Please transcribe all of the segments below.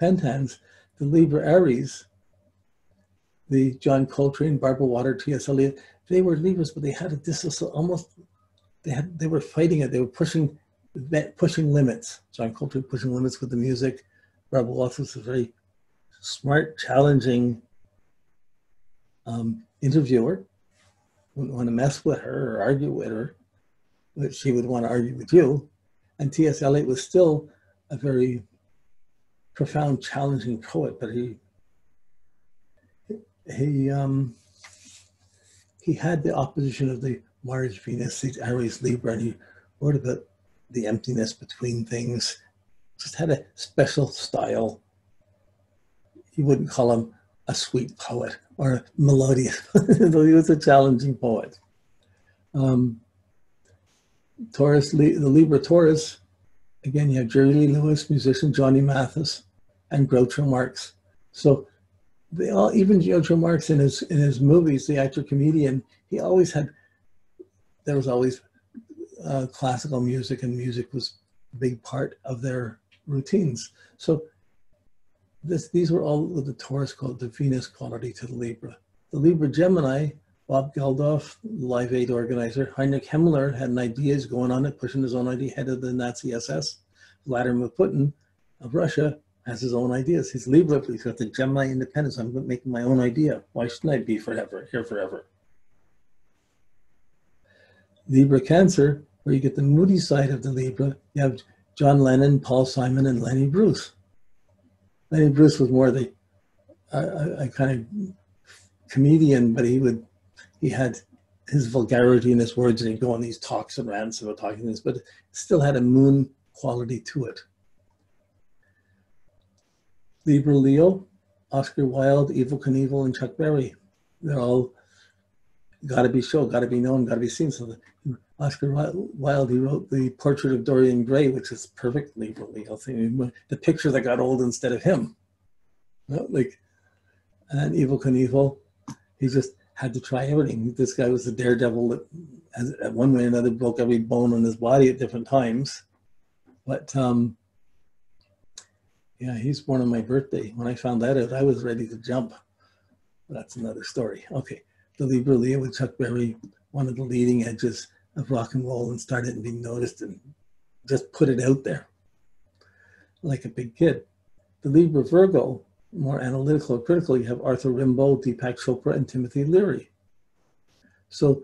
Pentans, the Libra Aries, the John Coltrane, Barbara Water, T.S. Eliot, they were Libras, but they had a this almost they had they were fighting it. They were pushing pushing limits. John Coltrane pushing limits with the music. Barbara Walters was a very smart, challenging um, interviewer. Wouldn't want to mess with her or argue with her, but she would want to argue with you. And T.S. Eliot was still a very profound, challenging poet, but he he um, he had the opposition of the Mars, Venus, the Aries, Libra, and he wrote about the emptiness between things. Just had a special style. You wouldn't call him a sweet poet or a melodious, he was a challenging poet. Um, Taurus, the Libra Taurus, again, you have Jerry Lee Lewis, musician Johnny Mathis, and Groucho Marx. So they all, even Groucho Marx in his in his movies, the actor comedian, he always had. There was always uh, classical music, and music was a big part of their routines. So this, these were all the Taurus called the Venus quality to the Libra. The Libra Gemini, Bob Geldof, Live Aid organizer, Heinrich Himmler had an idea, going on it, pushing his own idea, head of the Nazi SS. Vladimir Putin of Russia has his own ideas. He's Libra, but he's got the Gemini independence. I'm making my own idea. Why shouldn't I be forever, here forever? Libra Cancer, where you get the moody side of the Libra, you have John Lennon, Paul Simon, and Lenny Bruce. Lenny Bruce was more the a, a kind of comedian, but he would he had his vulgarity in his words, and he'd go on these talks and rants about talking this, but still had a moon quality to it. Libra Leo, Oscar Wilde, Evel Knievel, and Chuck Berry. They're all got to be shown, got to be known, got to be seen. So Oscar Wilde, he wrote the portrait of Dorian Gray, which is perfectly Leo thing. The picture that got old instead of him. Like, and Evel Knievel, he just had to try everything. This guy was a daredevil that, at one way or another, broke every bone in his body at different times. But um, yeah, he's born on my birthday. When I found that out, I was ready to jump. That's another story. Okay, the Libra Leo with Chuck Berry, one of the leading edges of rock and roll, and started being noticed and just put it out there like a big kid. The Libra Virgo, more analytical, or critical, you have Arthur Rimbaud, Deepak Chopra, and Timothy Leary. So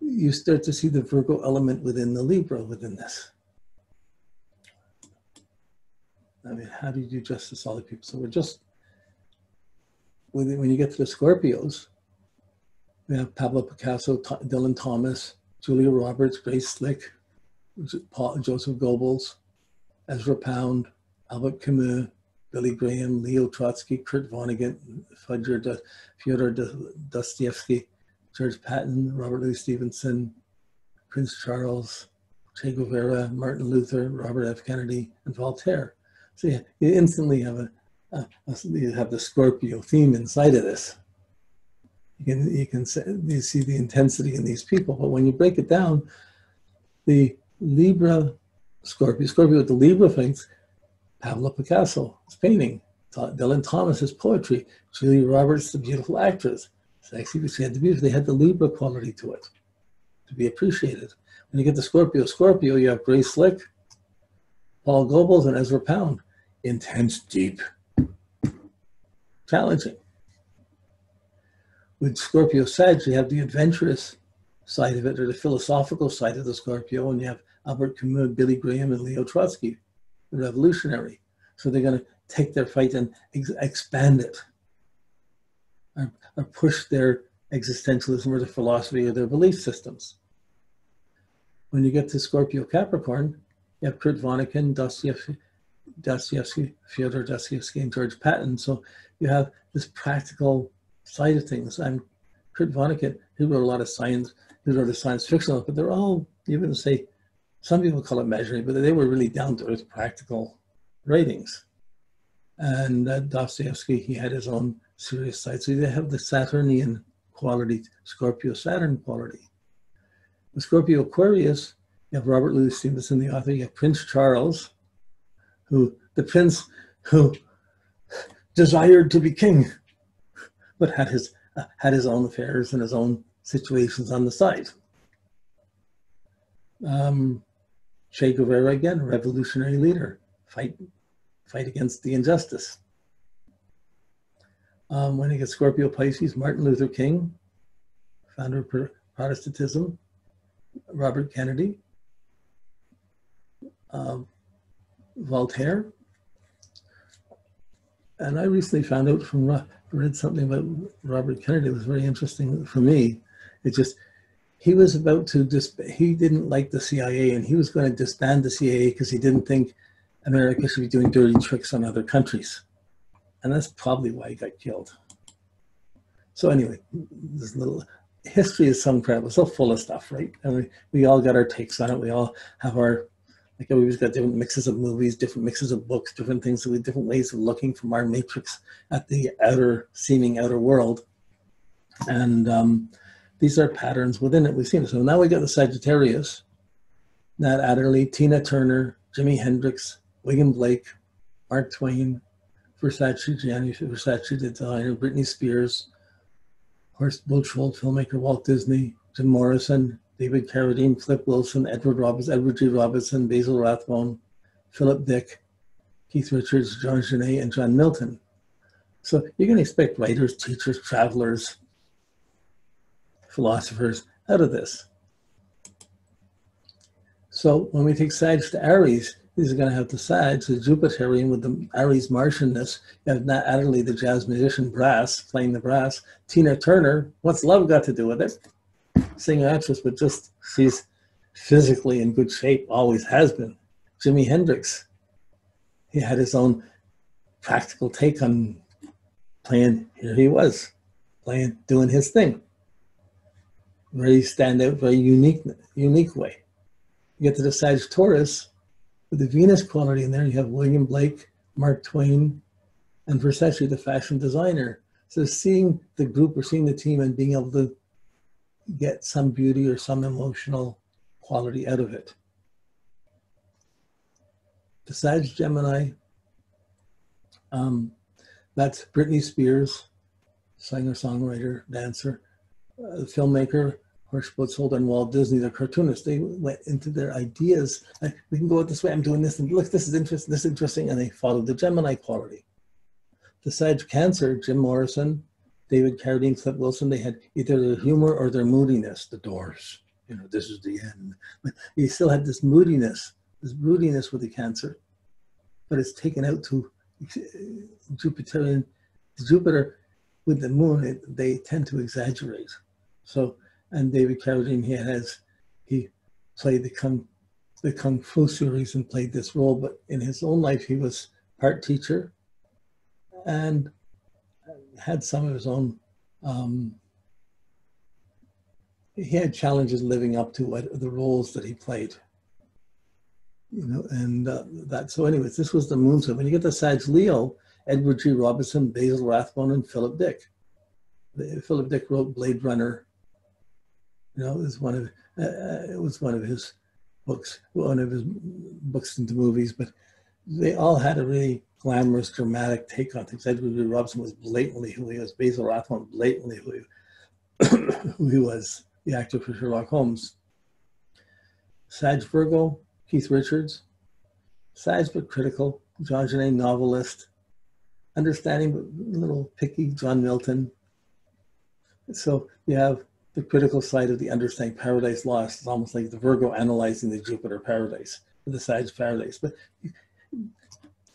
you start to see the Virgo element within the Libra within this. I mean, how do you do justice to all the people? So we're just, when, you get to the Scorpios, we have Pablo Picasso, Dylan Thomas, Julia Roberts, Grace Slick, Paul, Joseph Goebbels, Ezra Pound, Albert Camus, Billy Graham, Leo Trotsky, Kurt Vonnegut, Fyodor Dostoevsky, George Patton, Robert Louis Stevenson, Prince Charles, Che Guevara, Martin Luther, Robert F. Kennedy, and Voltaire. So you, you instantly have a, a, a, you have the Scorpio theme inside of this. You can you can you see the intensity in these people, but when you break it down, the Libra Scorpio, Scorpio with the Libra things, Pablo Picasso's painting, Dylan Thomas's poetry, Julia Roberts, the beautiful actress, sexy, but she had the beauty. They had the Libra quality to it, to be appreciated. When you get the Scorpio, Scorpio, you have Grace Slick, Paul Goebbels, and Ezra Pound. Intense, deep, challenging. With Scorpio Sag, you have the adventurous side of it, or the philosophical side of the Scorpio, and you have Albert Camus, Billy Graham, and Leo Trotsky, the revolutionary. So they're going to take their fight and ex- expand it, or, or push their existentialism or the philosophy or their belief systems. When you get to Scorpio Capricorn, you have Kurt Vonnegut, Dostoevsky, Dostoevsky, Fyodor Dostoevsky, and George Patton. So you have this practical side of things. I'm Kurt Vonnegut, he wrote a lot of science, he wrote a science fiction, but they're all, you wouldn't say, some people call it measuring, but they were really down to earth practical writings. And uh, Dostoevsky, he had his own serious side. So they have the Saturnian quality, Scorpio Saturn quality. The Scorpio Aquarius, you have Robert Louis Stevenson, the author. You have Prince Charles, who the prince who desired to be king, but had his uh, had his own affairs and his own situations on the side. Um, che Guevara again, revolutionary leader, fight fight against the injustice. Um, when he gets Scorpio Pisces, Martin Luther King, founder of Protestantism, Robert Kennedy, um, Voltaire. And I recently found out from read something about Robert Kennedy. It was very interesting for me. It just he was about to dis he didn't like the CIA and he was going to disband the CIA because he didn't think America should be doing dirty tricks on other countries. And that's probably why he got killed. So anyway, this little history is so incredible, so full of stuff, right? And we, we all got our takes on it. We all have our like everybody's got different mixes of movies, different mixes of books, different things, different ways of looking from our matrix at the outer, seeming outer world. And um, these are patterns within it we've seen. it. So now we got the Sagittarius, Nat Adderley, Tina Turner, Jimi Hendrix, William Blake, Mark Twain, Versace, Gianni Versace, the designer, Britney Spears, Horst Buchwald, filmmaker, Walt Disney, Jim Morrison, David Carradine, Flip Wilson, Edward Robinson, Edward G. Robinson, Basil Rathbone, Philip Dick, Keith Richards, John Genet, and John Milton. So you can expect writers, teachers, travelers, philosophers out of this. So when we take Sag to Aries, these are going to have the Sag, the Jupiterian with the Aries Martianness. You have Nat Adderley, the jazz musician, brass, playing the brass. Tina Turner, what's love got to do with it? Singer actress, but just she's physically in good shape, always has been. Jimi Hendrix, he had his own practical take on playing. Here he was, playing, doing his thing. Very stand out, very unique, unique way. You get to the Sagittarius, with the Venus quality in there, you have William Blake, Mark Twain, and Versace, the fashion designer. So seeing the group or seeing the team and being able to get some beauty or some emotional quality out of it. Besides Gemini, um, that's Britney Spears, singer, songwriter, dancer, uh, filmmaker, Horst Buchwald, and Walt Disney, the cartoonist. They went into their ideas. Like, we can go it this way. I'm doing this, and look, this is interesting. This is interesting, and they followed the Gemini quality. The Sag Cancer, Jim Morrison, David Carradine, Flip Wilson, they had either their humor or their moodiness, the doors. You know, this is the end. But he still had this moodiness, this moodiness with the cancer. But it's taken out to uh, Jupiterian, Jupiter with the moon, it, they tend to exaggerate. So, and David Carradine, he has, he played the Kung, the Kung Fu series and played this role, but in his own life, he was part teacher and had some of his own. Um, he had challenges living up to what the roles that he played. You know, and uh, that. So, anyways, this was the moon. So when you get the Sag Leo, Edward G. Robinson, Basil Rathbone, and Philip Dick. Philip Dick wrote Blade Runner. You know, it was one of uh, it was one of his books, one of his books into movies, but they all had a really glamorous, dramatic take on things. Edward G. Robinson was blatantly who he was. Basil Rathbone blatantly who he, who he was, the actor for Sherlock Holmes. Sag Virgo, Keith Richards. Sag but critical. John Genet, novelist. Understanding but a little picky, John Milton. So you have the critical side of the understanding paradise lost. It's almost like the Virgo analyzing the Jupiter paradise, the Sag paradise. But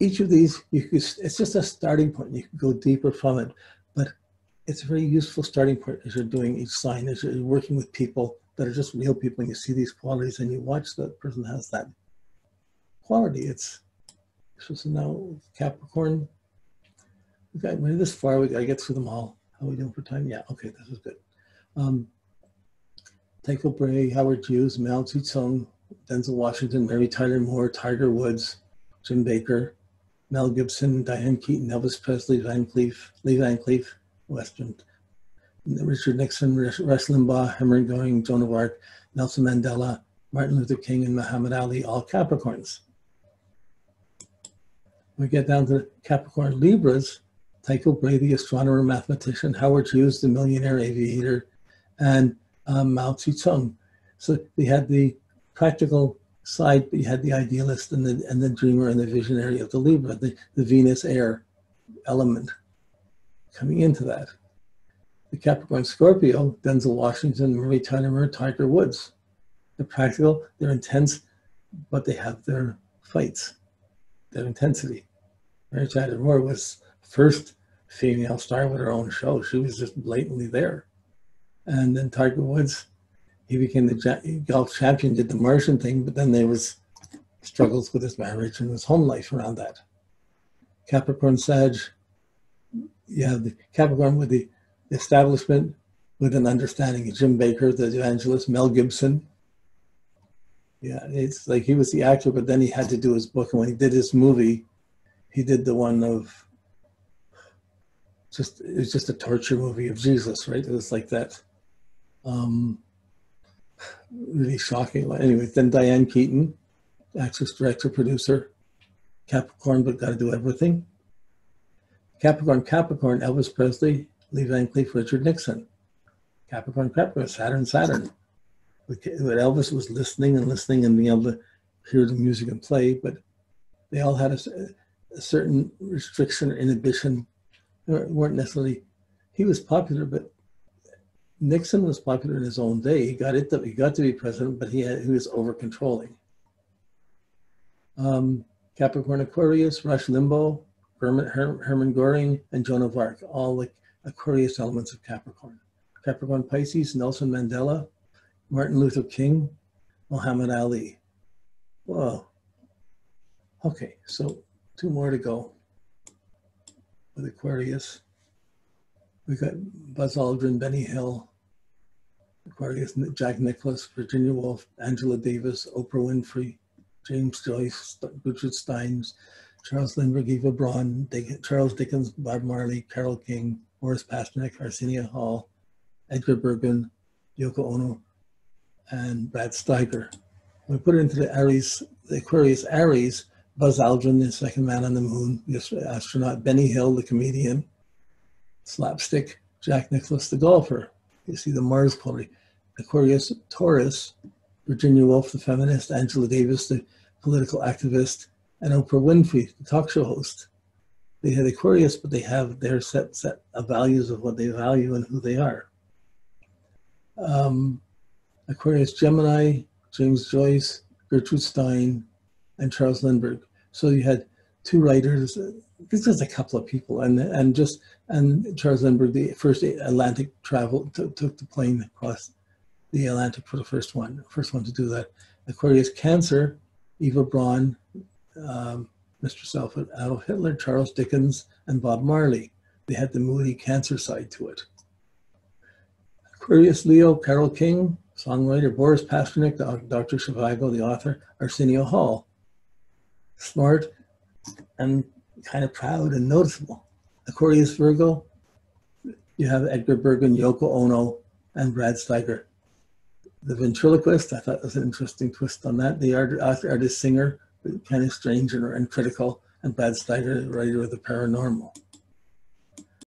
each of these, you could, it's just a starting point. You can go deeper from it, but it's a very useful starting point as you're doing each sign, as you're working with people that are just real people, and you see these qualities, and you watch the person has that quality. It's so, now Capricorn. We got we're this far. We got to get through them all. How are we doing for time? Yeah, okay, this is good. Um, Tycho Brahe, Howard Hughes, Mao Zedong, Denzel Washington, Mary Tyler Moore, Tiger Woods, Jim Bakker, Mel Gibson, Diane Keaton, Elvis Presley, Van Cleef, Lee Van Cleef, Western, Richard Nixon, Rush Limbaugh, Herman Goring, Joan of Arc, Nelson Mandela, Martin Luther King, and Muhammad Ali, all Capricorns. We get down to Capricorn Libras, Tycho the astronomer mathematician, Howard Hughes, the millionaire aviator, and um, Mao Zedong. So they had the practical side, but you had the idealist and the and the dreamer and the visionary of the Libra, the, the Venus air element coming into that. The Capricorn Scorpio, Denzel Washington, Marie Tyler Tiger Woods. They're practical, they're intense, but they have their fights, their intensity. Mary Tyler Moore was first female star with her own show. She was just blatantly there. And then Tiger Woods, he became the golf champion, did the Martian thing, but then there was struggles with his marriage and his home life around that. Capricorn Sag, you have the Capricorn with the establishment with an understanding of Jim Bakker, the evangelist, Mel Gibson. Yeah, it's like he was the actor, but then he had to do his book. And when he did his movie, he did the one of just it was just a torture movie of Jesus, right? It was like that. Um, really shocking. Anyway, then Diane Keaton, actress, director, producer, Capricorn, but got to do everything. Capricorn, Capricorn, Elvis Presley, Lee Van Cleef, Richard Nixon. Capricorn, Capricorn, Saturn, Saturn. But Elvis was listening and listening and being able to hear the music and play, but they all had a, a certain restriction or inhibition. They weren't necessarily, he was popular, but Nixon was popular in his own day. He got it. To, he got to be president, but he had, he was over controlling. Um, Capricorn Aquarius, Rush Limbaugh, Herman, Her, Herman Goring, and Joan of Arc, all like Aquarius elements of Capricorn. Capricorn Pisces, Nelson Mandela, Martin Luther King, Muhammad Ali. Whoa. Okay, so two more to go with Aquarius. We've got Buzz Aldrin, Benny Hill, Aquarius, Jack Nicklaus, Virginia Woolf, Angela Davis, Oprah Winfrey, James Joyce, Richard Steins, Charles Lindbergh, Eva Braun, Dick, Charles Dickens, Bob Marley, Carole King, Boris Pasternak, Arsenio Hall, Edgar Bergen, Yoko Ono, and Brad Steiger. We put into the Aries, the Aquarius Aries, Buzz Aldrin, the second man on the moon, the astronaut, Benny Hill, the comedian, slapstick, Jack Nicklaus, the golfer. You see the Mars quality. Aquarius Taurus, Virginia Woolf, the feminist, Angela Davis, the political activist, and Oprah Winfrey, the talk show host. They had Aquarius, but they have their set set of values of what they value and who they are. Um, Aquarius Gemini, James Joyce, Gertrude Stein, and Charles Lindbergh. So you had two writers. This is a couple of people, and and just and Charles Lindbergh, the first Atlantic travel, took the plane across the Atlantic for the first one, first one to do that. Aquarius Cancer, Eva Braun, um, Mr. Selford, Adolf Hitler, Charles Dickens, and Bob Marley. They had the moody cancer side to it. Aquarius Leo, Carole King, songwriter, Boris Pasternak, Dr. Zhivago, the author, Arsenio Hall. Smart and kind of proud and noticeable. Aquarius Virgo, you have Edgar Bergen, Yoko Ono, and Brad Steiger. The ventriloquist, I thought was an interesting twist on that. The art, artist singer, kind of strange and, and critical, and Brad Steiger, writer of the paranormal.